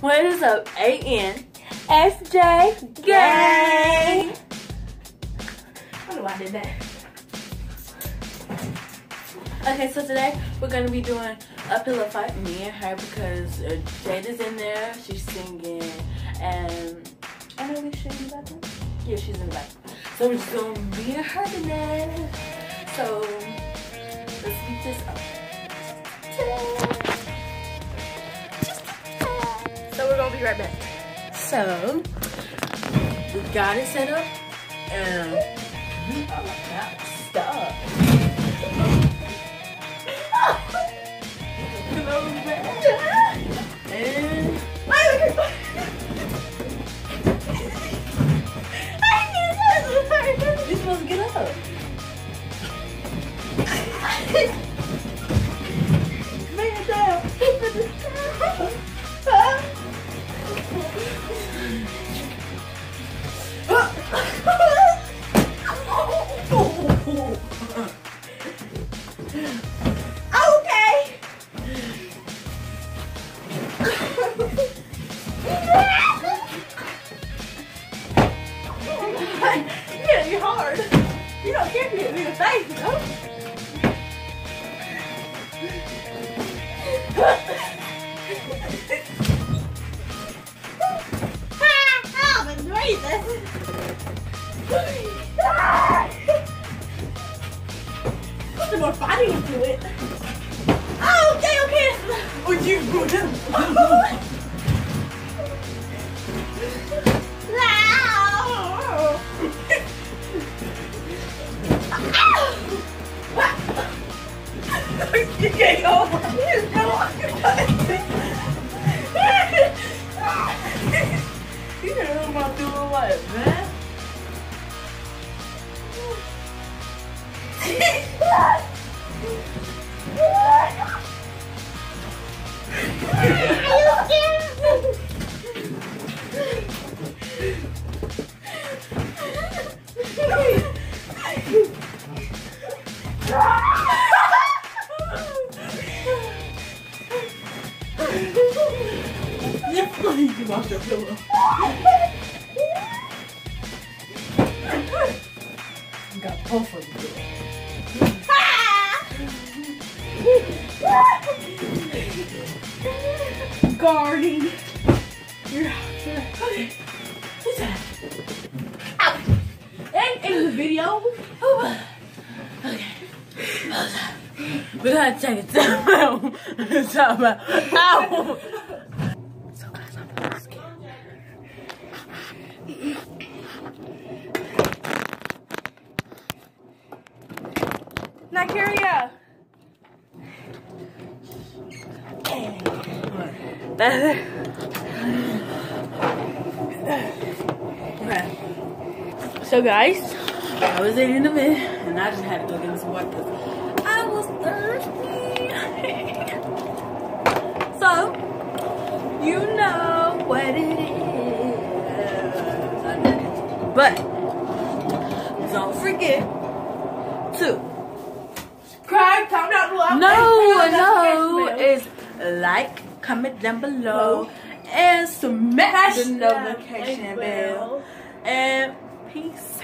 What is up? A-N S-J Gang. I don't know why I did that. Okay, so today we're gonna be doing a pillow fight, me and her, because uh, Jada's in there, she's singing, and I know we should in the bathroom. Yeah, she's in the bathroom. So we're just gonna be and her today. So let's beat this up. Be right back. So we got it set up, and we are about to start. And you're supposed to get up. you hit me hard. You don't care if you hit me in the face? Ah, I've. Put some more fighting into it. Oh, okay, okay. Oh, you go down. You can't go. You go. You know what I'm doing what, man? You flying off your pillow. Got both of you. Guarding. You're okay. Who's that? And in the video. Oh. Okay. We're gonna take it about ow. So guys, I'm really scared. Nigeria. So guys, I was in the bed and I just had to go get some water 'cause I was thirsty. so, you know what it is. But, don't forget to subscribe, count down below. no, no, is like, comment down below, and smash the notification bell. bell. And peace.